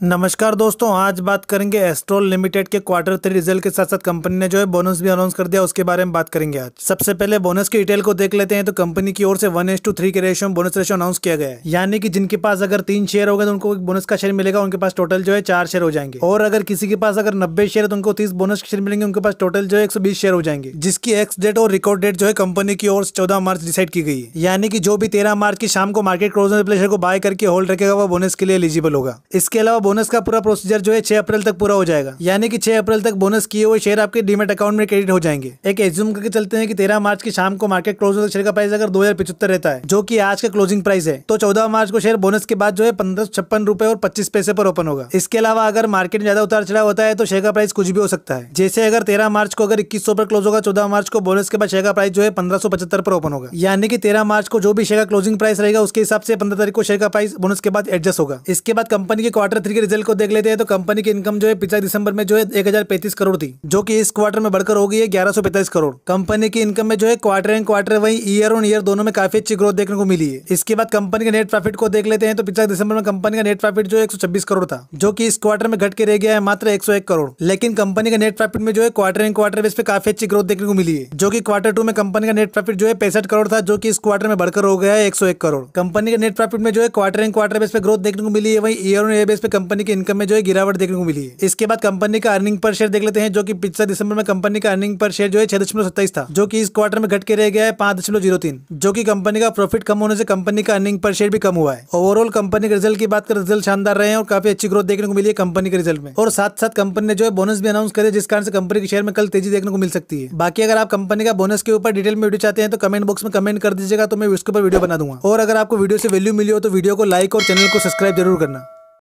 नमस्कार दोस्तों, आज बात करेंगे एस्ट्रोल लिमिटेड के क्वार्टर थ्री रिज़ल्ट के साथ साथ कंपनी ने जो है बोनस भी अनाउंस कर दिया, उसके बारे में बात करेंगे आज। सबसे पहले बोनस की डिटेल को देख लेते हैं तो कंपनी की ओर से वन एस टू थ्री के रेशियो बोनस रेशियो अनाउंस किया गया है। यानी कि जिनके पास अगर तीन शेयर हो गए तो उनको एक बोनस का शेयर मिलेगा, उनके पास टोटल जो है चार शेयर हो जाएँगे। और अगर किसी के पास अगर नब्बे शेयर तो उनको तीस बोनस शेयर मिलेंगे, उनके पास टोटल जो है एक सौ बीस शेयर हो जाएँगे। जिसकी एक्स डेट और रिकॉर्ड डेट जो है कंपनी की ओर से चौदह मार्च डिसाइड की गई है। यानी कि जो भी तेरह मार्च की शाम को मार्केट क्लोज शेयर को बाय करके होल्ड रखेगा वो बोनस के लिए एलिजिबल होगा। इसके अलावा बोनस का पूरा प्रोसीजर जो है छह अप्रैल तक पूरा हो जाएगा। यानी कि छह अप्रैल तक बोनस किए हुए शेयर आपके डीमेट अकाउंट में क्रेडिट हो जाएँगे। एक एज्यूम करके चलते हैं कि तेरह मार्च की शाम को मार्केट क्लोज होता शेयर का प्राइस अगर दो हज़ार पचहत्तर रहता है, जो की आज का क्लोजिंग प्राइस है तो चौदह मार्च को शेयर बोनस के बाद जो है पंद्रह छप्पन रुपए और पच्चीस पैसे पर ओपन होगा। इसके अलावा अगर मार्केट ज़्यादा उतार चढ़ा होता है तो शेयर का प्राइस कुछ भी हो सकता है। जैसे अगर तेरह मार्च को अगर इक्कीस पर क्लोज होगा, चौदह मार्च को बोनस के बाद शेयर का प्राइस जो है पंद्रह पर ओपन होगा। यानी कि तेरह मार्च को जो भी शेयर का क्लोजिंग प्राइस रहेगा, उसके हिसाब से पंद्रह तारीख को शेयर का प्राइस बोनस के बाद एडजस्ट होगा। इसके बाद कंपनी के क्वार्टर थ्री के रिज़ल्ट को देख लेते हैं तो कंपनी की इनकम जो है पिछले दिसंबर में जो है एक हज़ार पैंतीस करोड़ थी, जो कि इस क्वार्टर में बढ़कर हो गई है ग्यारह करोड़। कंपनी की इनकम में जो है क्वार्टर एंड क्वार्टर वही ईयर ऑन ईयर दोनों में काफ़ी अच्छी ग्रोथ देखने को मिली है। इसके बाद कंपनी के नेट प्रॉफिट को देख लेते हैं तो पिछले दिसंबर में कंपनी का नेट प्रॉफिट जो है एक करोड़ था, जो की इस क्वार्टर में घट के रह गया है मात्र एक सौ एक करोड़। लेकिन कंपनी का नेट प्रॉफिट में जो है क्वार्टर एंड क्वार्टर पे काफ़ी अच्छी ग्रोथ देखने को मिली है, जो की क्वार्टर टू में कंपनी का नेट प्रॉफिट जो है पैंसठ करोड़ था, जो की इस क्वार्टर में बढ़कर हो गया है एक सौ एक करोड़। कंपनी के नेट प्रॉफिट में जो है क्वार्टर एंड क्वार्टर बेस पे ग्रोथ देखने को मिली है, वही ईयर ऑन ईयर बेस पे कंपनी की इनकम में जो है गिरावट देखने को मिली है। इसके बाद कंपनी का अर्निंग पर शेयर देख लेते हैं, जो कि पिछले दिसंबर में कंपनी का अर्निंग पर शेयर जो है छह दशमलव सत्ताईस था, जो कि इस क्वार्टर में घट के रह गया है पाँच दशमलव ज़ीरो तीन, जो कि कंपनी का प्रॉफिट कम होने से कंपनी का अर्निंग पर शेयर भी कम हुआ है। ओवरऑल कंपनी के रिज़ल्ट की बात कर, रिज़ल्ट शानदार रहे हैं और काफ़ी अच्छी ग्रोथ देखने को मिली है कंपनी के रिज़ल्ट में। और साथ साथ कंपनी ने जो है बोनस भी अनाउंस करे, जिस कारण से कंपनी के शेयर में कल तेज़ी देखने को मिल सकती है। बाकी अगर आप कंपनी का बोनस के ऊपर डिटेल में वीडियो चाहते हैं तो कमेंट बॉक्स में कमेंट कर दीजिएगा तो मैं उसके ऊपर वीडियो बना दूँगा। और अगर आपको वीडियो से वैल्यू मिली हो तो वीडियो को लाइक और चैनल को सब्सक्राइब ज़रूर करना।